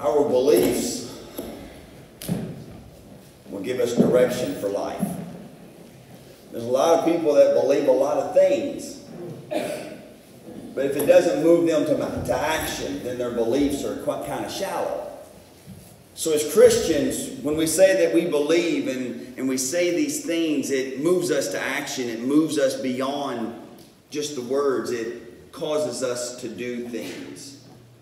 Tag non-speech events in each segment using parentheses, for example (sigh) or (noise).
our beliefs will give us direction for life. There's a lot of people that believe a lot of things, but if it doesn't move them to, to action, then their beliefs are quite, kind of shallow. So, as Christians, when we say that we believe and, and we say these things, it moves us to action. It moves us beyond just the words. It causes us to do things,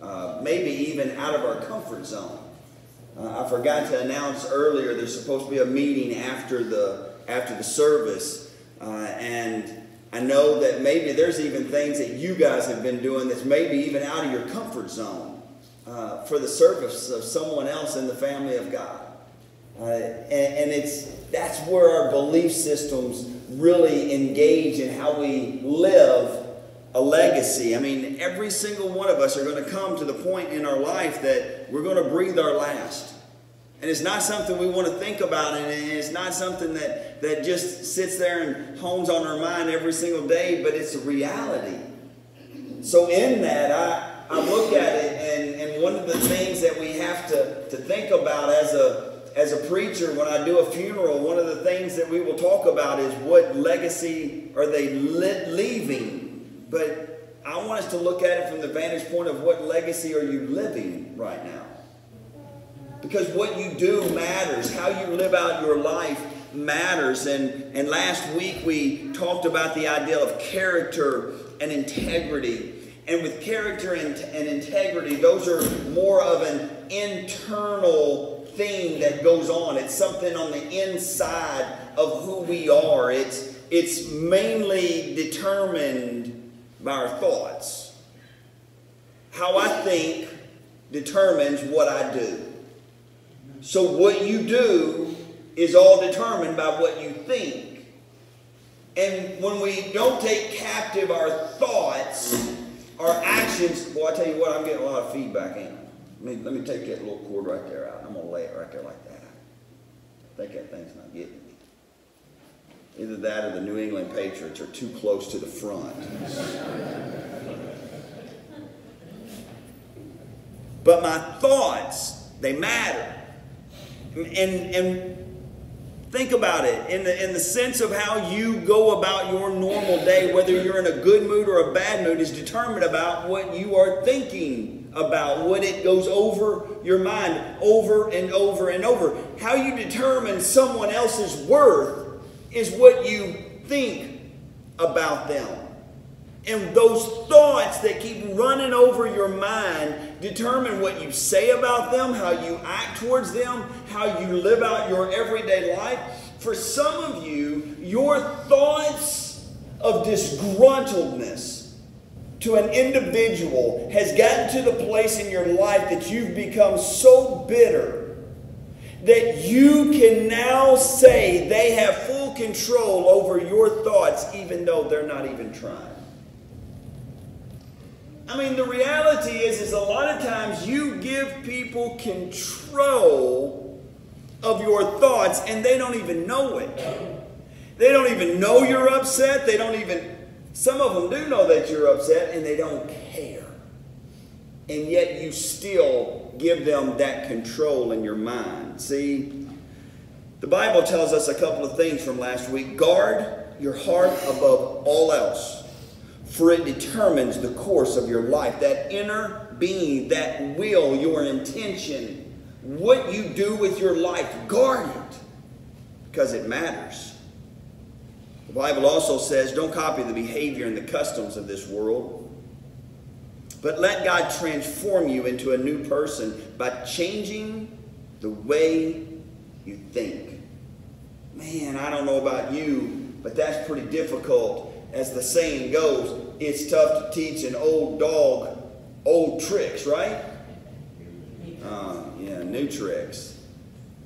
uh, maybe even out of our comfort zone. Uh, I forgot to announce earlier there's supposed to be a meeting after the, after the service. Uh, and I know that maybe there's even things that you guys have been doing that's maybe even out of your comfort zone uh, for the service of someone else in the family of God. Uh, and, and, it's that's where our belief systems really engage in how we live a legacy. I mean, every single one of us are going to come to the point in our life that we're going to breathe our last. And it's not something we want to think about, and it's not something that, that just sits there and hones on our mind every single day, but it's a reality. So, in that, I, I look at it, and, and one of the things that we have to, to think about as a, as a preacher, when I do a funeral, one of the things that we will talk about is what legacy are they leaving? But I want us to look at it from the vantage point of what legacy are you living right now? Because what you do matters. How you live out your life matters. And, and last week we talked about the idea of character and integrity. And with character and, and integrity, those are more of an internal thing that goes on. It's something on the inside of who we are. It's, it's mainly determined by our thoughts. How I think determines what I do. So, what you do is all determined by what you think. And when we don't take captive our thoughts, our actions, well, I tell you what, I'm getting a lot of feedback in. Let me, let me take that little cord right there out. I'm going to lay it right there like that. I think that thing's not getting me. Either that or the New England Patriots are too close to the front. but my thoughts, they matter. And, and think about it in the, in the sense of how you go about your normal day, whether you're in a good mood or a bad mood, is determined about what you are thinking about, what it goes over your mind over and over and over. How you determine someone else's worth is what you think about them. And those thoughts that keep running over your mind determine what you say about them, how you act towards them, how you live out your everyday life. For some of you, your thoughts of disgruntledness to an individual has gotten to the place in your life that you've become so bitter that you can now say they have control over your thoughts even though they're not even trying. I mean, the reality is, is a lot of times you give people control of your thoughts and they don't even know it. They don't even know you're upset. They don't even, some of them do know that you're upset and they don't care. And yet you still give them that control in your mind. See, the Bible tells us a couple of things from last week. Guard your heart above all else for it determines the course of your life. That inner being, that will, your intention, what you do with your life, guard it because it matters. The Bible also says don't copy the behavior and the customs of this world, but let God transform you into a new person by changing the way you think. Man, I don't know about you, but that's pretty difficult as the saying goes, it's tough to teach an old dog old tricks, right? Uh, yeah, new tricks.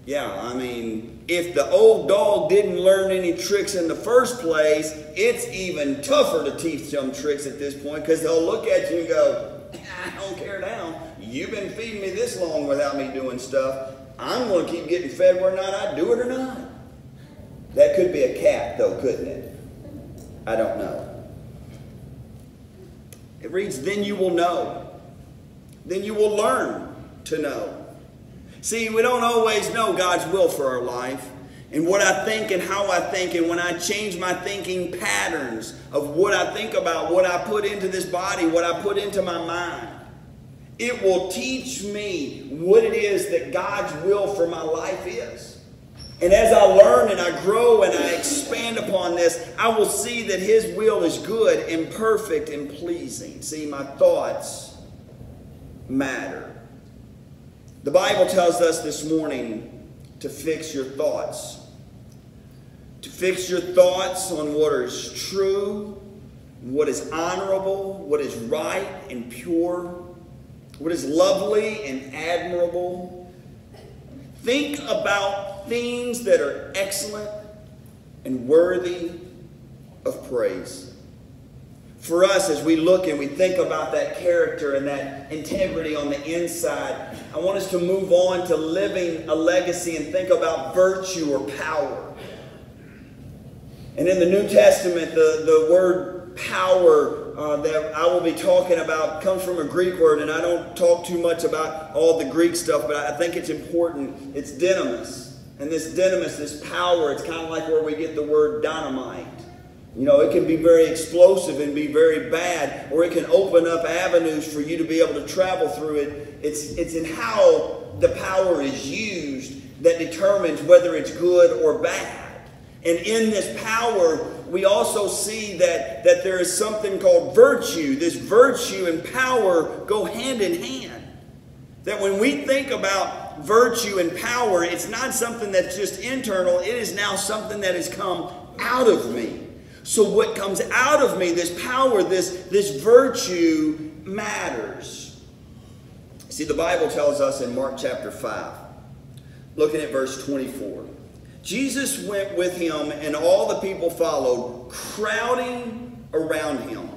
Yeah, I mean, if the old dog didn't learn any tricks in the first place, it's even tougher to teach them tricks at this point because they'll look at you and go, I don't care now. You've been feeding me this long without me doing stuff. I'm going to keep getting fed whether or not I do it or not. That could be a cat, though, couldn't it? I don't know. It reads, Then you will know. Then you will learn to know. See, we don't always know God's will for our life. And what I think and how I think, and when I change my thinking patterns of what I think about, what I put into this body, what I put into my mind, it will teach me what it is that God's will for my life is. And as I learn and I grow and I expand upon this, I will see that His will is good and perfect and pleasing. See, my thoughts matter. The Bible tells us this morning to fix your thoughts. To fix your thoughts on what is true, what is honorable, what is right and pure, what is lovely and admirable. Think about things that are excellent and worthy of praise for us as we look and we think about that character and that integrity on the inside, I want us to move on to living a legacy and think about virtue or power. And in the New Testament, the, the word power uh, that I will be talking about comes from a Greek word, and I don't talk too much about all the Greek stuff, but I think it's important. It's dynamis. And this dynamis, this power, it's kind of like where we get the word dynamite. You know, it can be very explosive and be very bad, or it can open up avenues for you to be able to travel through it. It's, it's in how the power is used that determines whether it's good or bad. And in this power, we also see that, that there is something called virtue. This virtue and power go hand in hand. That when we think about virtue and power, it's not something that's just internal, it is now something that has come out of me. So what comes out of me, this power, this, this virtue, matters. See, the Bible tells us in Mark chapter 5, looking at verse 24. Jesus went with him, and all the people followed, crowding around him.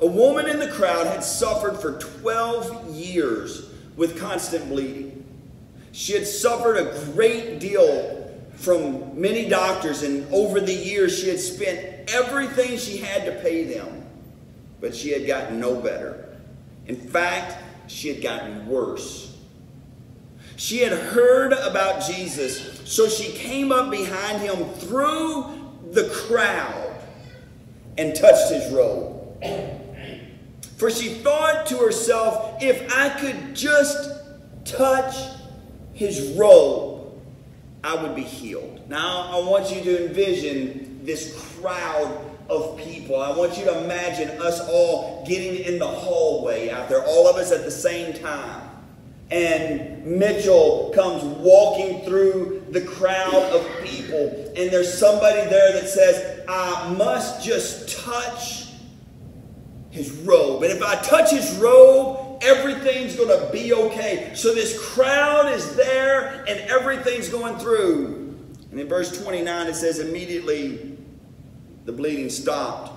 A woman in the crowd had suffered for 12 years with constant bleeding. She had suffered a great deal from many doctors, and over the years, she had spent everything she had to pay them, but she had gotten no better. In fact, she had gotten worse. She had heard about Jesus, so she came up behind him through the crowd and touched his robe. For she thought to herself, if I could just touch his robe, I would be healed. Now, I want you to envision this crowd of people. I want you to imagine us all getting in the hallway out there, all of us at the same time. And Mitchell comes walking through the crowd of people, and there's somebody there that says, I must just touch his robe. And if I touch his robe, everything's going to be okay. So this crowd is there and everything's going through. And in verse 29, it says, immediately the bleeding stopped.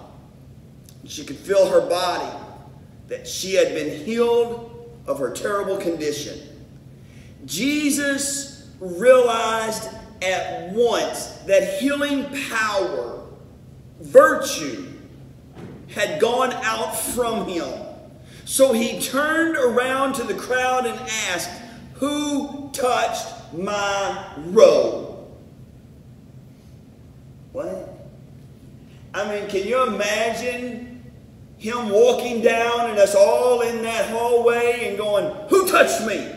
She could feel her body that she had been healed of her terrible condition. Jesus realized at once that healing power, virtue, had gone out from him. So he turned around to the crowd and asked, Who touched my robe? What? I mean, can you imagine him walking down and us all in that hallway and going, Who touched me?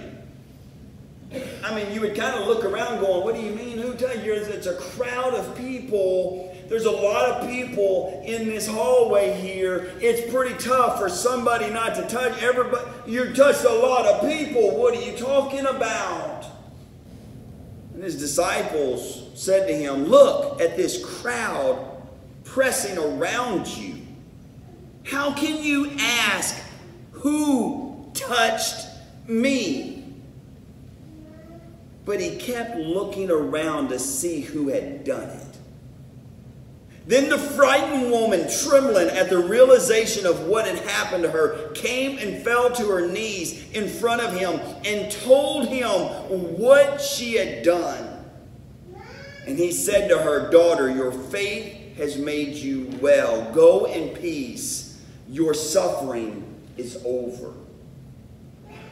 I mean, you would kind of look around going, What do you mean, who touched you? It's a crowd of people there's a lot of people in this hallway here. It's pretty tough for somebody not to touch everybody. You touched a lot of people. What are you talking about? And his disciples said to him, Look at this crowd pressing around you. How can you ask, Who touched me? But he kept looking around to see who had done it. Then the frightened woman, trembling at the realization of what had happened to her, came and fell to her knees in front of him and told him what she had done. And he said to her, Daughter, your faith has made you well. Go in peace. Your suffering is over.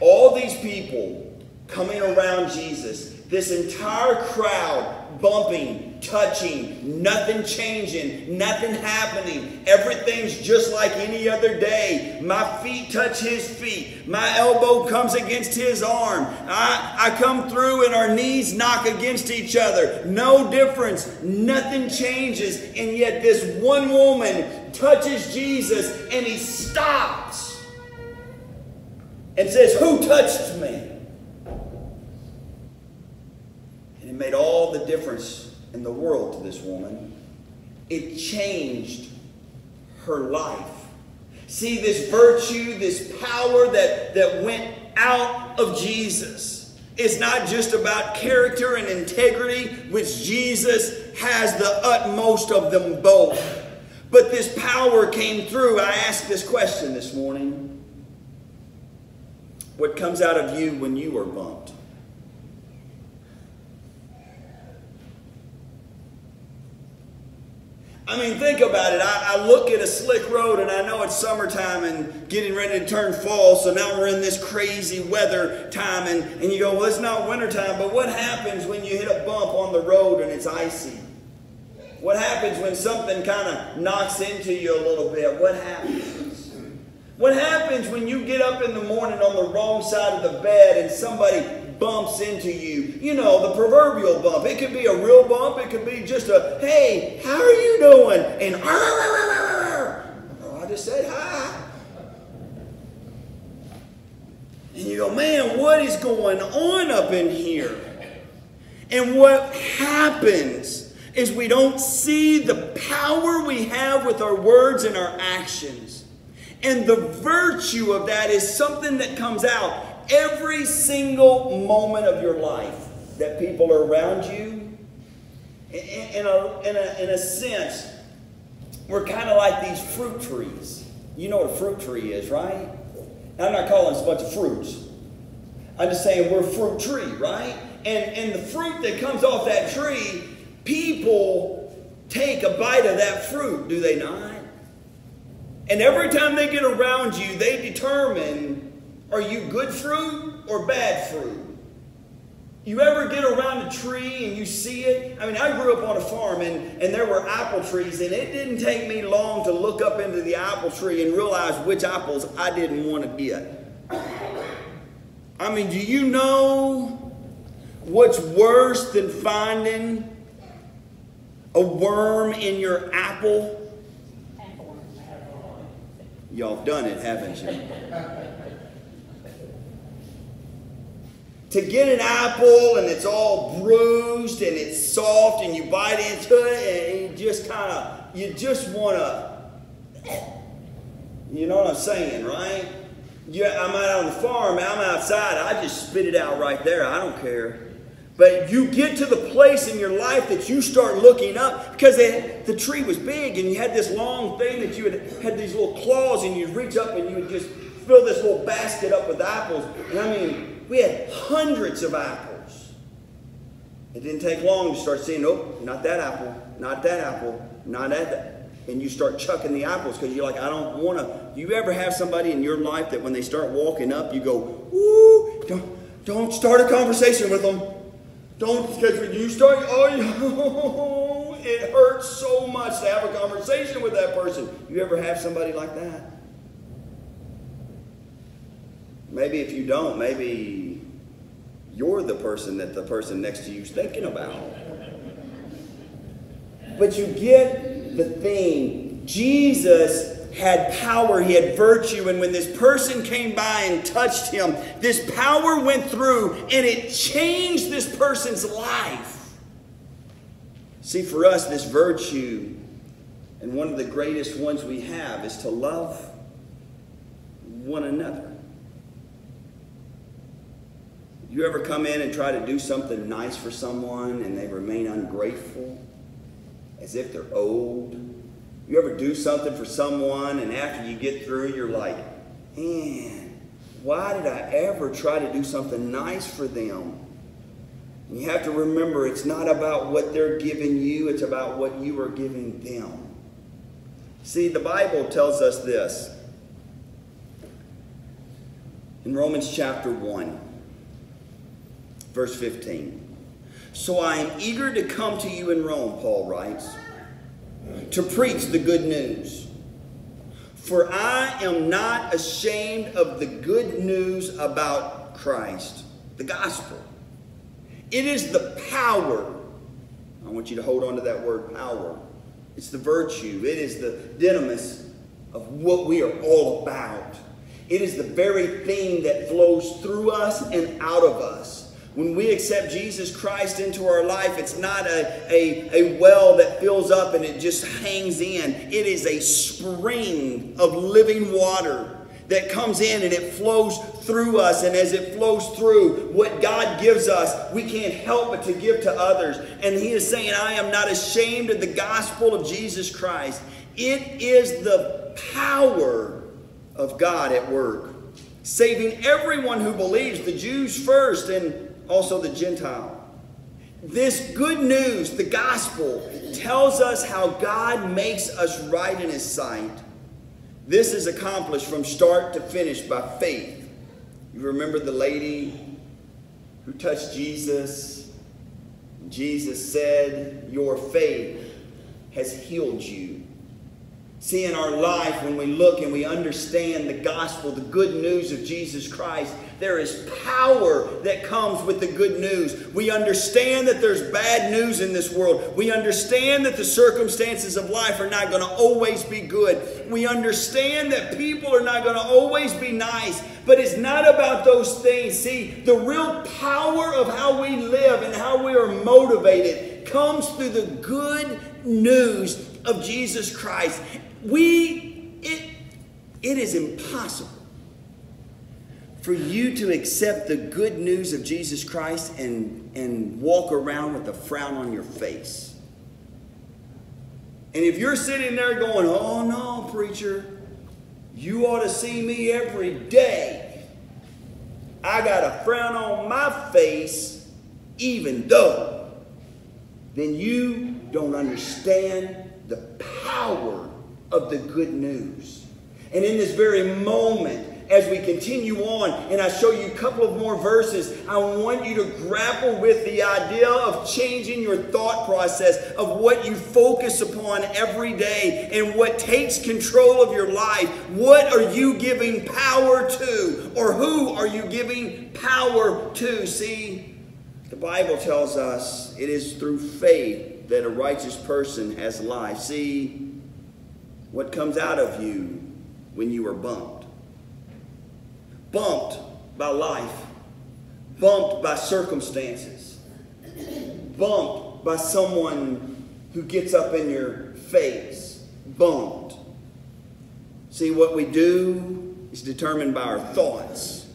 All these people coming around Jesus, this entire crowd bumping, touching, nothing changing, nothing happening. Everything's just like any other day. My feet touch his feet. My elbow comes against his arm. I, I come through and our knees knock against each other. No difference. Nothing changes. And yet this one woman touches Jesus and he stops and says, Who touched me? And it made all the difference in the world to this woman. It changed her life. See, this virtue, this power that, that went out of Jesus is not just about character and integrity, which Jesus has the utmost of them both. But this power came through. I asked this question this morning What comes out of you when you are bumped? I mean, think about it. I, I, look at a slick road and I know it's summertime and getting ready to turn fall, so now we're in this crazy weather time, and, and you go, well, it's not wintertime, but what happens when you hit a bump on the road and it's icy? What happens when something kind of knocks into you a little bit? What happens? What happens when you get up in the morning on the wrong side of the bed and somebody bumps into you. You know, the proverbial bump. It could be a real bump. It could be just a, hey, how are you doing? And, oh, I just said hi. And you go, man, what is going on up in here? And what happens is we don't see the power we have with our words and our actions. And the virtue of that is something that comes out every single moment of your life that people are around you, in a, in a, in a sense, we're kind of like these fruit trees. You know what a fruit tree is, right? I'm not calling us a bunch of fruits. I'm just saying we're a fruit tree, right? And, and the fruit that comes off that tree, people take a bite of that fruit, do they not? And every time they get around you, they determine are you good fruit or bad fruit? You ever get around a tree and you see it? I mean, I grew up on a farm and, and there were apple trees, and it didn't take me long to look up into the apple tree and realize which apples I didn't want to get. I mean, do you know what's worse than finding a worm in your apple? Y'all have done it, haven't you? to get an apple and it's all bruised and it's soft and you bite into it and you just kind of, you just want to, you know what I'm saying, right? Yeah, I'm out on the farm, I'm outside, I just spit it out right there. I don't care. But you get to the place in your life that you start looking up because the tree was big and you had this long thing that you had, had these little claws and you'd reach up and you would just fill this little basket up with apples. And I mean, we had hundreds of apples. It didn't take long to start seeing, oh, not that apple, not that apple, not that. And you start chucking the apples because you're like, I don't want to. Do you ever have somebody in your life that when they start walking up, you go, ooh, don't, don't start a conversation with them. Don't, when you start, oh, (laughs) it hurts so much to have a conversation with that person. You ever have somebody like that? Maybe if you don't, maybe you're the person that the person next to you is thinking about. But you get the thing. Jesus had power, he had virtue, and when this person came by and touched him, this power went through and it changed this person's life. See, for us, this virtue, and one of the greatest ones we have, is to love one another. You ever come in and try to do something nice for someone and they remain ungrateful as if they're old? You ever do something for someone and after you get through, you're like, man, why did I ever try to do something nice for them? And you have to remember it's not about what they're giving you, it's about what you are giving them. See, the Bible tells us this in Romans chapter 1. Verse 15. So I am eager to come to you in Rome, Paul writes, to preach the good news. For I am not ashamed of the good news about Christ, the gospel. It is the power. I want you to hold on to that word power. It's the virtue, it is the dynamis of what we are all about. It is the very thing that flows through us and out of us. When we accept Jesus Christ into our life, it's not a, a, a well that fills up and it just hangs in. It is a spring of living water that comes in and it flows through us. And as it flows through, what God gives us, we can't help but to give to others. And He is saying, I am not ashamed of the gospel of Jesus Christ. It is the power of God at work, saving everyone who believes, the Jews first and also the Gentile. This good news, the gospel, tells us how God makes us right in His sight. This is accomplished from start to finish by faith. You remember the lady who touched Jesus? Jesus said, Your faith has healed you. See, in our life, when we look and we understand the gospel, the good news of Jesus Christ, there is power that comes with the good news. We understand that there's bad news in this world. We understand that the circumstances of life are not going to always be good. We understand that people are not going to always be nice. But it's not about those things. See, the real power of how we live and how we are motivated comes through the good news of Jesus Christ. We, it, it is impossible for you to accept the good news of Jesus Christ and, and walk around with a frown on your face. And if you're sitting there going, oh no, preacher, you ought to see me every day. I got a frown on my face, even though, then you don't understand the power of the good news. And in this very moment, as we continue on and I show you a couple of more verses, I want you to grapple with the idea of changing your thought process of what you focus upon every day and what takes control of your life. What are you giving power to? Or who are you giving power to? See, the Bible tells us it is through faith that a righteous person has life. See, what comes out of you when you are bumped bumped by life, bumped by circumstances, bumped by someone who gets up in your face, bumped. See, what we do is determined by our thoughts.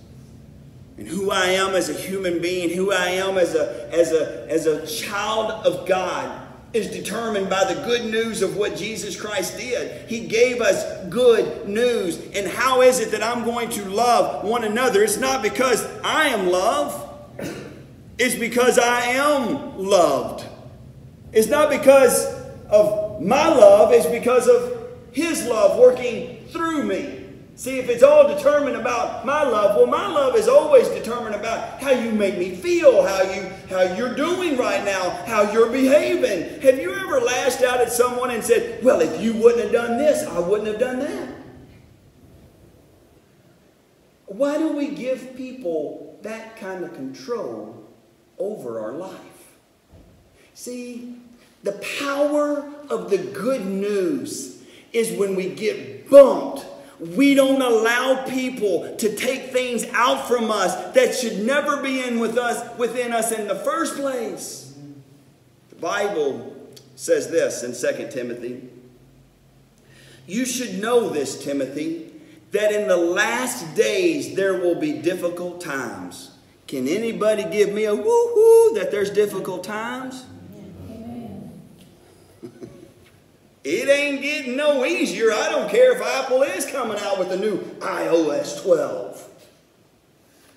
And who I am as a human being, who I am as a, as a, as a child of God, is determined by the good news of what Jesus Christ did. He gave us good news. And how is it that I'm going to love one another? It's not because I am love, it's because I am loved. It's not because of my love, it's because of His love working through me. See, if it's all determined about my love, well, my love is always determined about how you make me feel, how you how you're doing right now, how you're behaving. Have you ever lashed out at someone and said, "Well, if you wouldn't have done this, I wouldn't have done that"? Why do we give people that kind of control over our life? See, the power of the good news is when we get bumped we don't allow people to take things out from us that should never be in with us within us in the first place. The Bible says this in 2 Timothy. You should know this, Timothy, that in the last days there will be difficult times. Can anybody give me a woohoo that there's difficult times? It ain't getting no easier. I don't care if Apple is coming out with the new iOS 12.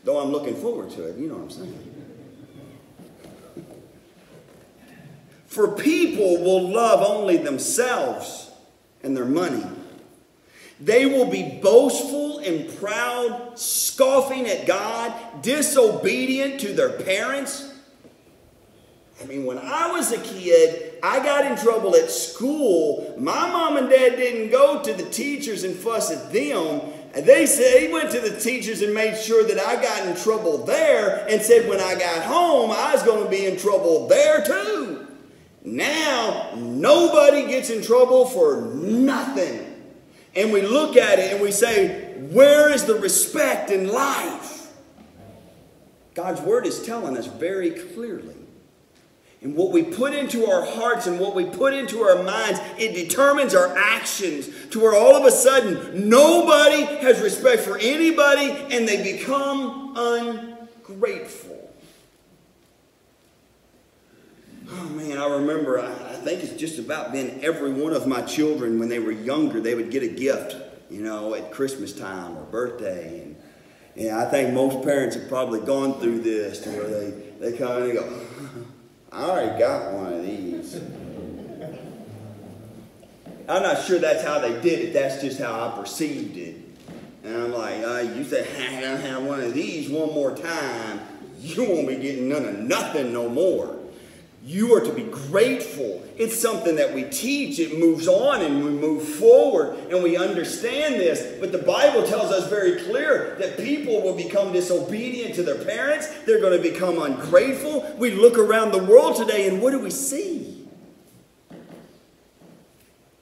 Though I'm looking forward to it, you know what I'm saying. For people will love only themselves and their money. They will be boastful and proud, scoffing at God, disobedient to their parents. I mean, when I was a kid, I got in trouble at school. My mom and dad didn't go to the teachers and fuss at them. They said he went to the teachers and made sure that I got in trouble there and said when I got home, I was going to be in trouble there too. Now, nobody gets in trouble for nothing. And we look at it and we say, where is the respect in life? God's word is telling us very clearly. And what we put into our hearts and what we put into our minds, it determines our actions to where all of a sudden nobody has respect for anybody and they become ungrateful. Oh man, I remember, I, I think it's just about been every one of my children when they were younger, they would get a gift, you know, at Christmas time or birthday. And, and I think most parents have probably gone through this to where they, they come and they go, I already got one of these. I'm not sure that's how they did it. That's just how I perceived it. And I'm like, uh, you say, I have one of these one more time, you won't be getting none of nothing no more. You are to be grateful. It's something that we teach. It moves on and we move forward and we understand this. But the Bible tells us very clear that people will become disobedient to their parents. They're going to become ungrateful. We look around the world today and what do we see?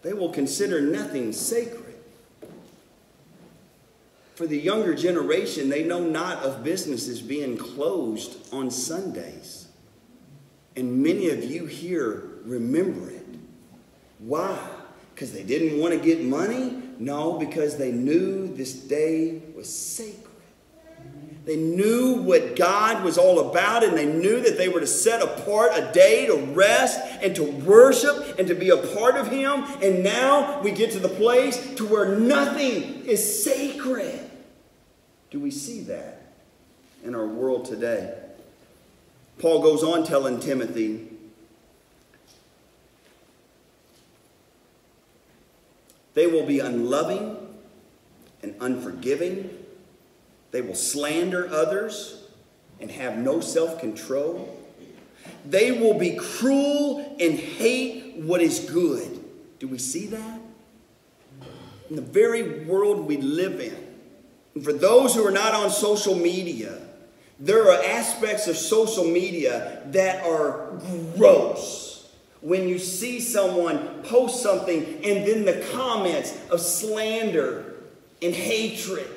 They will consider nothing sacred. For the younger generation, they know not of businesses being closed on Sundays. And many of you here remember it. Why? Because they didn't want to get money? No, because they knew this day was sacred. They knew what God was all about, and they knew that they were to set apart a day to rest and to worship and to be a part of Him. And now we get to the place to where nothing is sacred. Do we see that in our world today? Paul goes on telling Timothy, they will be unloving and unforgiving. They will slander others and have no self control. They will be cruel and hate what is good. Do we see that? In the very world we live in, and for those who are not on social media, there are aspects of social media that are gross. When you see someone post something and then the comments of slander and hatred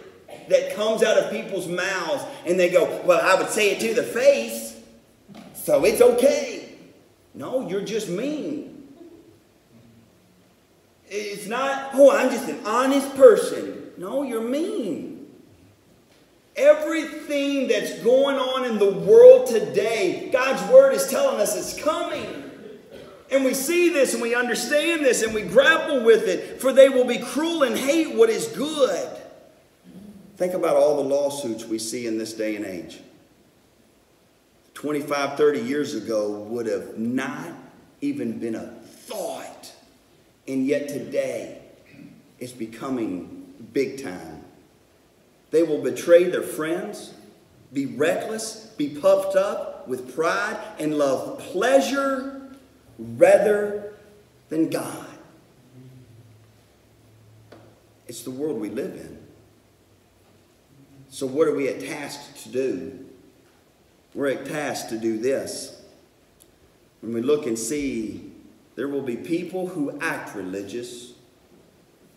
that comes out of people's mouths and they go, Well, I would say it to the face, so it's okay. No, you're just mean. It's not, oh, I'm just an honest person. No, you're mean. Everything that's going on in the world today, God's word is telling us it's coming. And we see this and we understand this and we grapple with it, for they will be cruel and hate what is good. Think about all the lawsuits we see in this day and age. 25, 30 years ago would have not even been a thought. And yet today, it's becoming big time. They will betray their friends, be reckless, be puffed up with pride, and love pleasure rather than God. It's the world we live in. So, what are we tasked to do? We're tasked to do this. When we look and see, there will be people who act religious,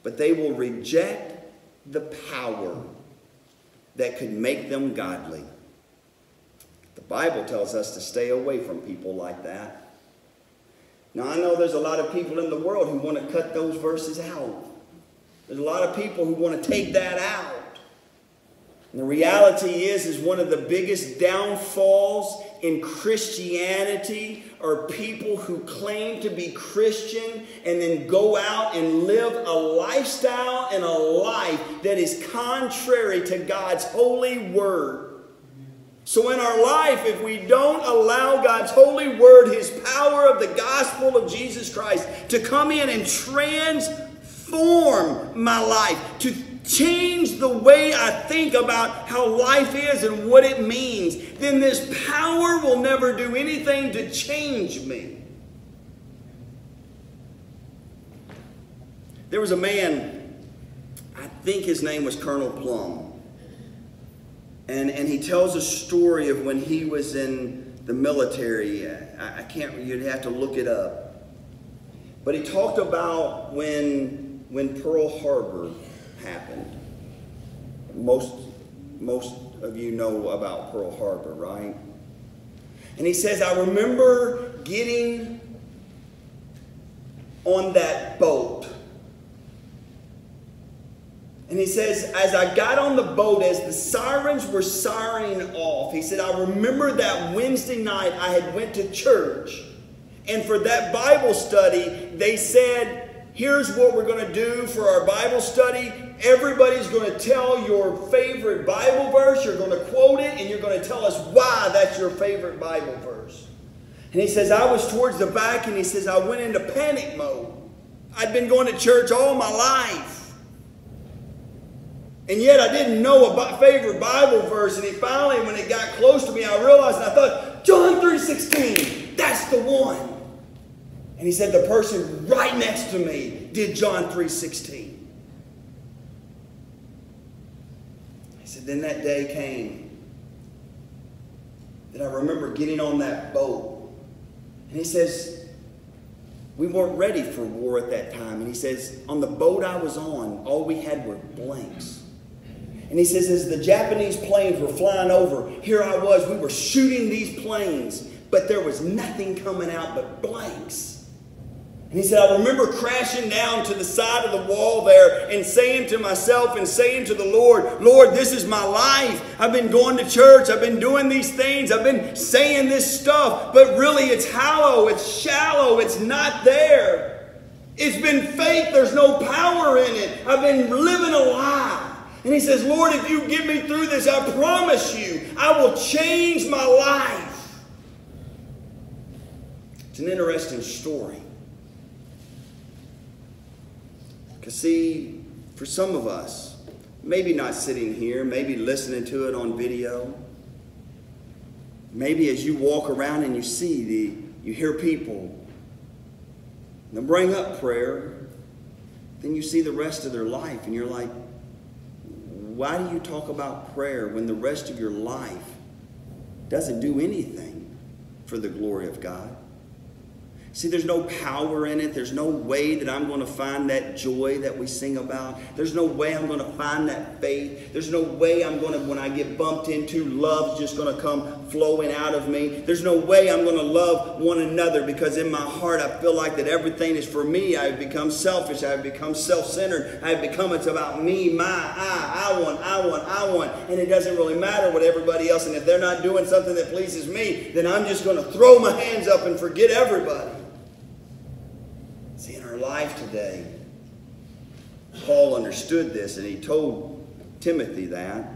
but they will reject the power that could make them godly. The Bible tells us to stay away from people like that. Now, I know there's a lot of people in the world who want to cut those verses out. There's a lot of people who want to take that out. And the reality is, is one of the biggest downfalls in Christianity are people who claim to be Christian and then go out and live a lifestyle and a life that is contrary to God's holy word. So, in our life, if we don't allow God's holy word, His power of the gospel of Jesus Christ, to come in and transform my life, to change the way I think about how life is and what it means, then this power will never do anything to change me. There was a man, I think his name was Colonel Plum. And, and he tells a story of when he was in the military. I, I can't, you'd have to look it up. But he talked about when, when Pearl Harbor happened. Most, most of you know about Pearl Harbor, right? And he says, I remember getting on that boat and he says, as I got on the boat, as the sirens were sirening off, he said, I remember that Wednesday night I had went to church. And for that Bible study, they said, here's what we're going to do for our Bible study. Everybody's going to tell your favorite Bible verse. You're going to quote it, and you're going to tell us why that's your favorite Bible verse. And he says, I was towards the back, and he says, I went into panic mode. I'd been going to church all my life. And yet I didn't know a favorite Bible verse. And he finally, when it got close to me, I realized and I thought, John 3.16, that's the one. And he said, the person right next to me did John 3.16. He said, then that day came that I remember getting on that boat. And he says, we weren't ready for war at that time. And he says, on the boat I was on, all we had were blanks. And he says, as the Japanese planes were flying over, here I was, we were shooting these planes, but there was nothing coming out but blanks. And he said, I remember crashing down to the side of the wall there and saying to myself and saying to the Lord, Lord, this is my life. I've been going to church. I've been doing these things. I've been saying this stuff, but really it's hollow. It's shallow. It's not there. It's been fake. There's no power in it. I've been living a lie. And he says, Lord, if you get me through this, I promise you, I will change my life. It's an interesting story. Because, see, for some of us, maybe not sitting here, maybe listening to it on video, maybe as you walk around and you see the, you hear people, they bring up prayer, then you see the rest of their life, and you're like, why do you talk about prayer when the rest of your life doesn't do anything for the glory of God? See, there's no power in it. There's no way that I'm going to find that joy that we sing about. There's no way I'm going to find that faith. There's no way I'm going to, when I get bumped into, love's just going to come flowing out of me. There's no way I'm going to love one another because in my heart I feel like that everything is for me. I've become selfish. I've become self-centered. I've become it's about me, my, I, I want, I want, I want. And it doesn't really matter what everybody else. And if they're not doing something that pleases me, then I'm just going to throw my hands up and forget everybody life today. Paul understood this and he told Timothy that.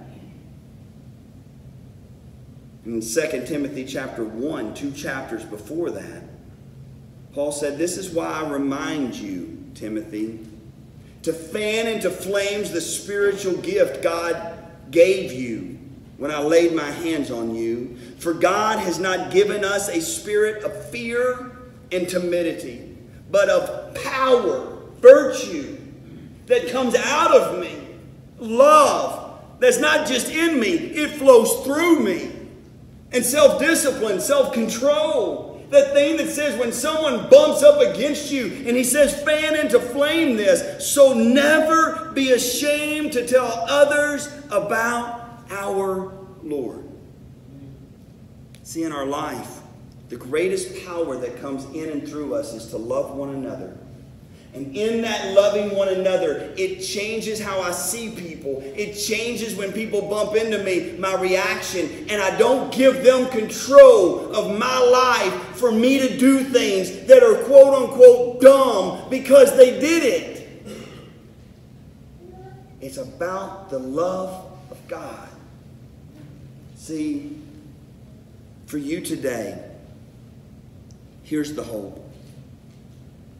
In 2 Timothy chapter 1, two chapters before that, Paul said, This is why I remind you, Timothy, to fan into flames the spiritual gift God gave you when I laid my hands on you. For God has not given us a spirit of fear and timidity but of power, virtue that comes out of me, love that's not just in me, it flows through me, and self discipline, self control. That thing that says when someone bumps up against you and he says, fan into flame this, so never be ashamed to tell others about our Lord. See, in our life, the greatest power that comes in and through us is to love one another. And in that loving one another, it changes how I see people. It changes when people bump into me, my reaction. And I don't give them control of my life for me to do things that are quote unquote dumb because they did it. It's about the love of God. See, for you today, Here's the hope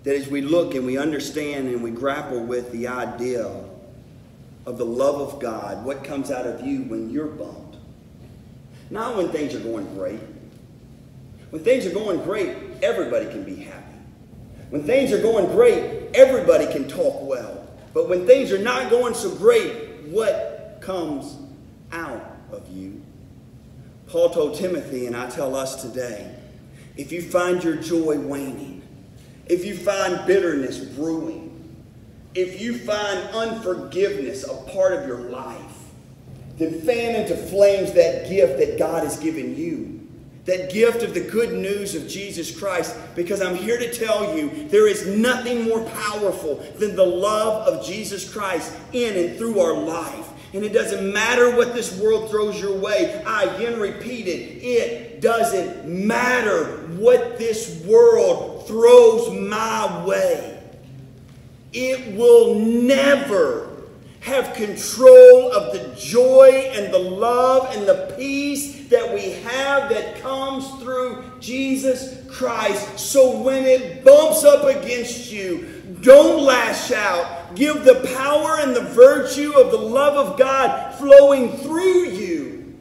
that as we look and we understand and we grapple with the idea of the love of God, what comes out of you when you're bummed. Not when things are going great. When things are going great, everybody can be happy. When things are going great, everybody can talk well. But when things are not going so great, what comes out of you? Paul told Timothy, and I tell us today if you find your joy waning, if you find bitterness brewing, if you find unforgiveness a part of your life, then fan into flames that gift that God has given you. That gift of the good news of Jesus Christ, because I'm here to tell you there is nothing more powerful than the love of Jesus Christ in and through our life. And it doesn't matter what this world throws your way. I again repeat it. It doesn't matter what this world throws my way. It will never have control of the joy and the love and the peace that we have that comes through Jesus Christ. So when it bumps up against you, don't lash out. Give the power and the virtue of the love of God flowing through you.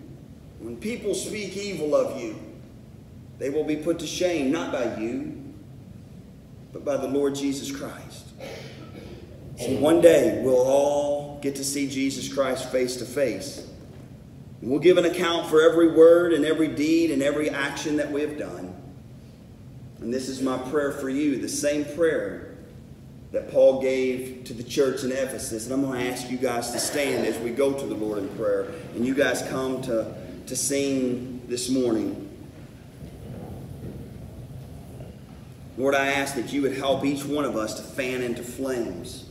When people speak evil of you, they will be put to shame, not by you, but by the Lord Jesus Christ. So one day we'll all get to see Jesus Christ face to face. We'll give an account for every word and every deed and every action that we have done. And this is my prayer for you, the same prayer that Paul gave to the church in Ephesus. And I'm going to ask you guys to stand as we go to the Lord in prayer. And you guys come to, to sing this morning. Lord, I ask that you would help each one of us to fan into flames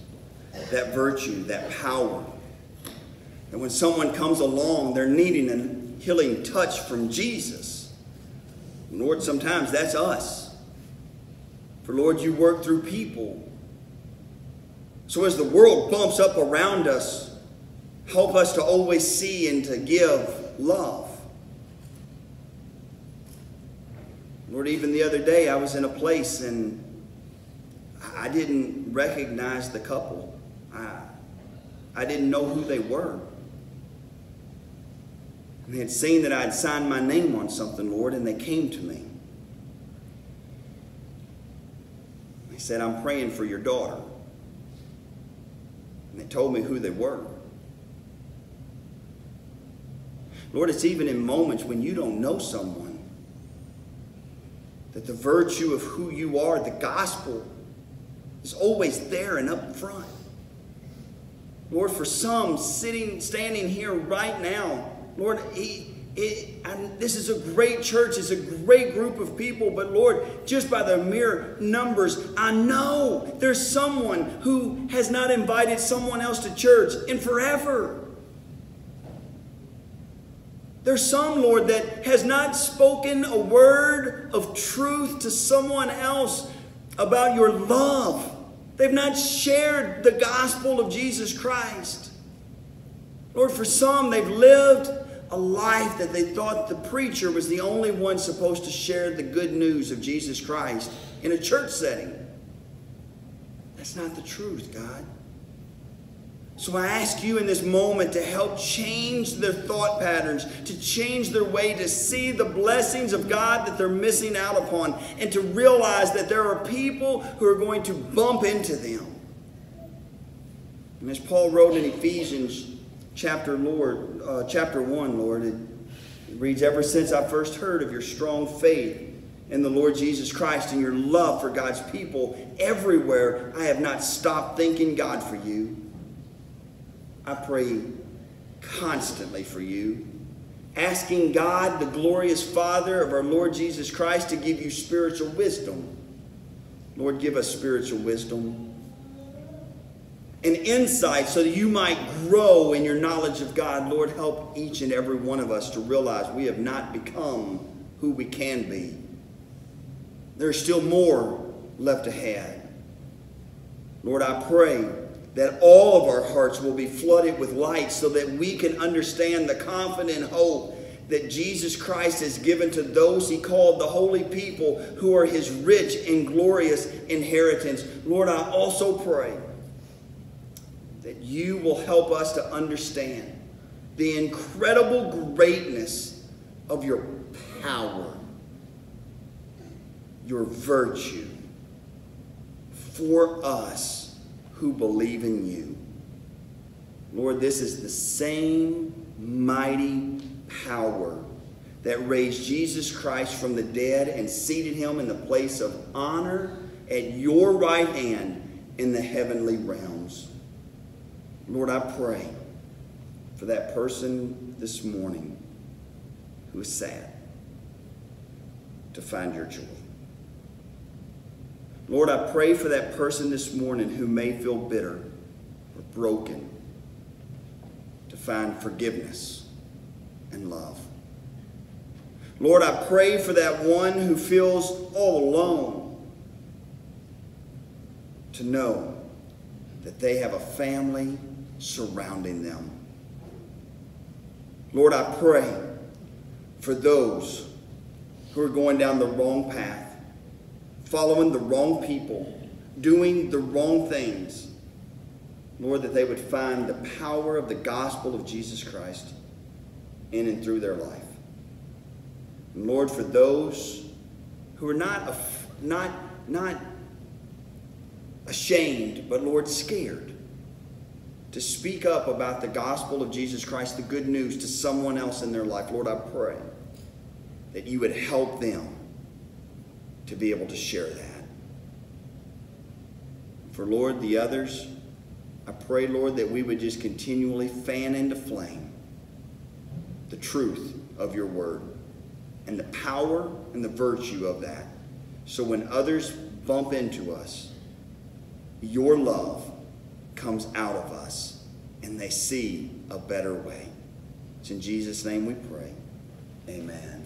that virtue, that power. And when someone comes along, they're needing a healing touch from Jesus. Lord, sometimes that's us. For Lord, you work through people. So as the world bumps up around us, help us to always see and to give love. Lord, even the other day I was in a place and I didn't recognize the couple. I, I didn't know who they were. And they had seen that I had signed my name on something, Lord, and they came to me. They said, I'm praying for your daughter. And they told me who they were. Lord, it's even in moments when you don't know someone that the virtue of who you are, the gospel, is always there and up front. Lord, for some sitting, standing here right now, Lord, he, it, this is a great church, it's a great group of people, but Lord, just by the mere numbers, I know there's someone who has not invited someone else to church in forever. There's some, Lord, that has not spoken a word of truth to someone else about your love. They've not shared the gospel of Jesus Christ. Lord, for some, they've lived a life that they thought the preacher was the only one supposed to share the good news of Jesus Christ in a church setting. That's not the truth, God. So I ask you in this moment to help change their thought patterns, to change their way to see the blessings of God that they're missing out upon, and to realize that there are people who are going to bump into them. And as Paul wrote in Ephesians chapter Lord, uh, chapter 1, Lord, it, reads, Ever since I first heard of your strong faith in the Lord Jesus Christ and your love for God's people everywhere, I have not stopped thanking God for you. I pray constantly for you, asking God, the glorious Father of our Lord Jesus Christ, to give you spiritual wisdom. Lord, give us spiritual wisdom and insight so that you might grow in your knowledge of God. Lord, help each and every one of us to realize we have not become who we can be. There's still more left ahead. Lord, I pray that all of our hearts will be flooded with light so that we can understand the confident hope that Jesus Christ has given to those he called the holy people who are his rich and glorious inheritance. Lord, I also pray you will help us to understand the incredible greatness of your power, your virtue for us who believe in you. Lord, this is the same mighty power that raised Jesus Christ from the dead and seated him in the place of honor at your right hand in the heavenly realms. Lord, I pray for that person this morning who is sad to find your joy. Lord, I pray for that person this morning who may feel bitter or broken to find forgiveness and love. Lord, I pray for that one who feels all alone to know that they have a family surrounding them. Lord, I pray for those who are going down the wrong path, following the wrong people, doing the wrong things. Lord, that they would find the power of the gospel of Jesus Christ in and through their life. And Lord, for those who are not, not, not ashamed, but Lord, scared to speak up about the gospel of Jesus Christ, the good news to someone else in their life, Lord, I pray that you would help them to be able to share that. For Lord, the others, I pray, Lord, that we would just continually fan into flame the truth of your word and the power and the virtue of that. So when others bump into us, your love comes out of us and they see a better way. It's in Jesus' name we pray. Amen.